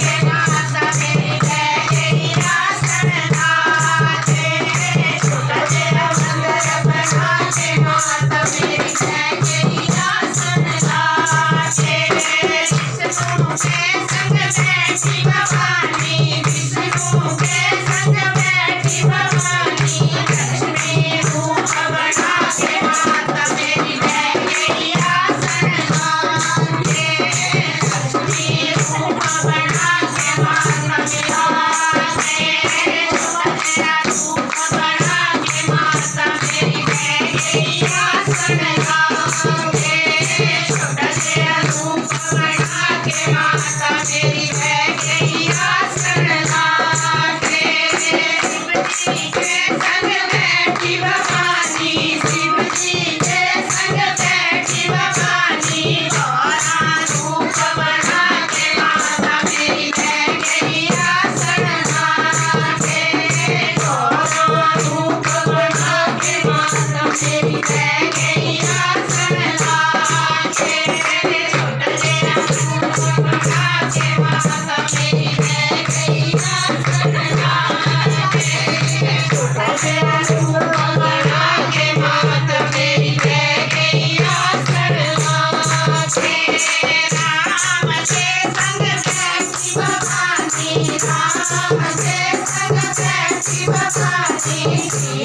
Yeah. I'll I said, I said, I said,